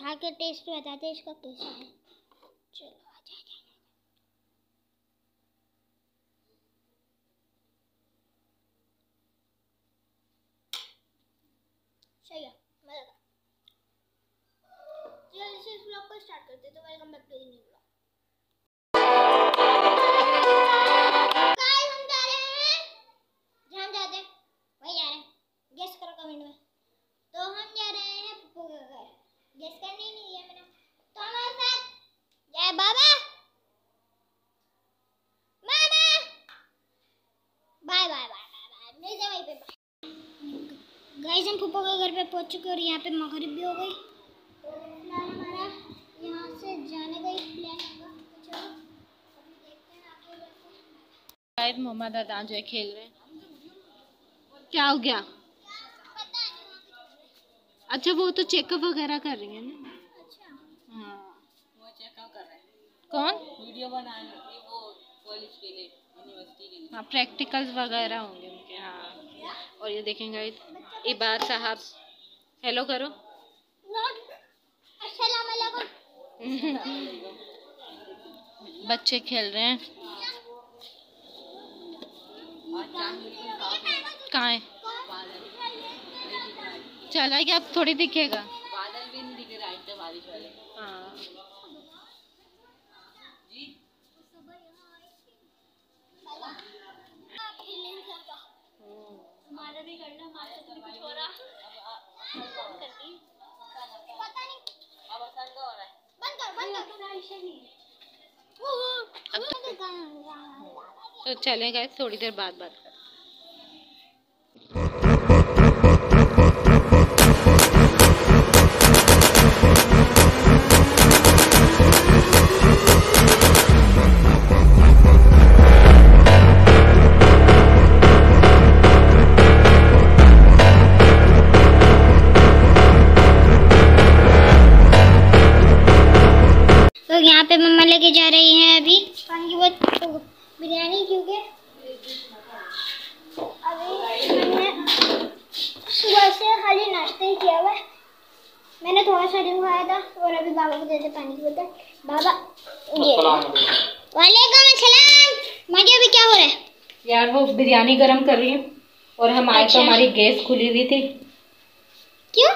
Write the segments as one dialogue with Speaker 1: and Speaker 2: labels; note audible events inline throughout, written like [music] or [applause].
Speaker 1: खा के टेस्ट बताते हैं इसका कैसा है? चलो आ जा, आ जा। सही है मज़ा चलो इसे ब्लॉग को स्टार्ट करते तो welcome back to new blog guys हम पप्पू के घर पे पहुँच चुके और यहाँ पे मगरिब भी हो गई। तो हमारा यहाँ से जाने का ही प्लान होगा। तो चलो अभी देखते हैं आगे बढ़ते हैं
Speaker 2: शायद मोहम्मद अदान जो है खेल रहे हैं। क्या हो गया। अच्छा वो तो चेकअप वगैरह कर रही है ना?
Speaker 1: अच्छा।
Speaker 2: हाँ।
Speaker 3: वो चेकअप कर रहे हैं।
Speaker 2: कौन?
Speaker 3: वीडियो बनाने वो कॉलेज के लिए यूनिवर्सिटी के लिए।
Speaker 2: हाँ प्रैक्टिकल्स वगैरह होंगे। और ये देखेंगे इबाद साहब हेलो करो।
Speaker 1: अस्सलाम वालेकुम
Speaker 2: बच्चे खेल रहे हैं। कहाँ है? चला क्या अब थोड़ी दिखेगा।
Speaker 3: बादल भी नहीं दिख रहा है। बारिश वाले
Speaker 2: हाँ।
Speaker 3: जी
Speaker 1: हमारा भी करना हमारा तो कुछ हो रहा पता नहीं
Speaker 3: अब असर का हो रहा है
Speaker 1: बंद कर बंद कर ऐसा नहीं
Speaker 2: तो चलेगा थोड़ी देर बाद बात कर
Speaker 1: तो यहाँ पे मम्मा लेके जा रही हैं अभी। पानी की तो बिरयानी क्योंकि अभी हमने सुबह से खाली नाश्ता ही किया हुआ है। मैंने थोड़ा सा रिंग खाया था और अभी बाबा को देते पानी की बोतल। बाबा ये। वालेकुम अस्सलाम। माजी अभी क्या हो रहा है?
Speaker 2: यार वो बिरयानी गरम कर रही है और हम आए
Speaker 1: अच्छा।
Speaker 2: तो हमारी गैस खुली हुई थी।
Speaker 1: क्यों?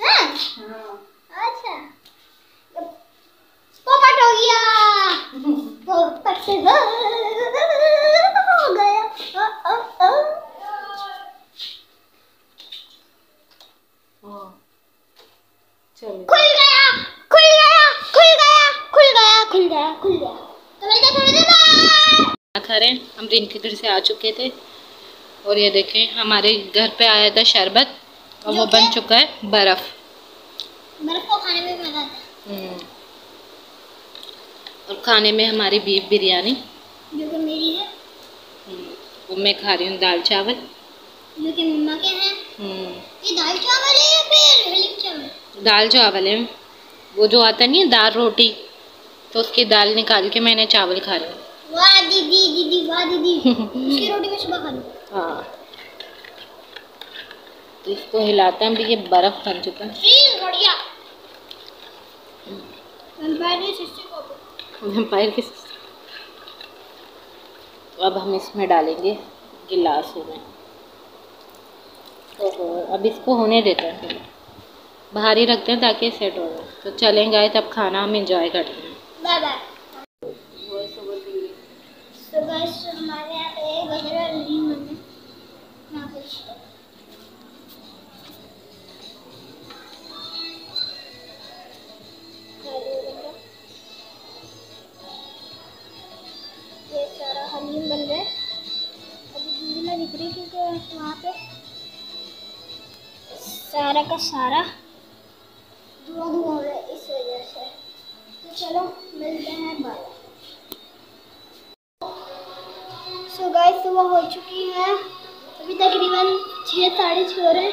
Speaker 1: हाँ। अच्छा हो गया। पोपट हो। गया। खुल गया खुल गया खुल गया खुल गया खुल गया खुल गया। तो मिलते थोड़ी देर
Speaker 2: खाना खा रहे हैं? हम रिनके घर से आ चुके थे। और ये देखें हमारे घर पे आया था शरबत और वो बन चुका है बर्फ़।
Speaker 1: बर्फ़ को खाने में मज़ा आता है।
Speaker 2: हम्म। और खाने में हमारी बीफ बिरयानी।
Speaker 1: जो कि मेरी है।
Speaker 2: हम्म, वो मैं खा रही हूँ दाल चावल।
Speaker 1: जो कि मम्मा के हैं।
Speaker 2: हम्म,
Speaker 1: ये दाल चावल है या फिर हलीम चावल?
Speaker 2: दाल चावल है। वो जो आता नहीं है दाल रोटी तो उसकी दाल निकाल के मैंने चावल खा रही हूँ।
Speaker 1: वाह दीदी दीदी वाह दीदी। [laughs] उसकी रोटी में सुबह खा लूँ
Speaker 2: हाँ। तो इसको हिलाते हैं अभी ये बर्फ़ बन चुका है।
Speaker 1: बढ़िया। वैम्पायर को
Speaker 2: तो अब हम इसमें डालेंगे गिलासों में तो अब इसको होने देते हैं। बाहर ही रखते हैं ताकि सेट हो जाए। तो चलेंगे तब खाना हम इंजॉय करते हैं।
Speaker 1: बाय बाय ये सारा हलीम बन गया अभी धुंधला दिख रही क्योंकि वहाँ पे सारा का सारा धुआँ धुआँ हो रहा है इस वजह से। तो चलो, मिलते हैं बाय सो गाइस सुबह हो चुकी है। अभी तकरीबन छः साढ़े छः हो रहे हैं।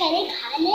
Speaker 1: हरे घाले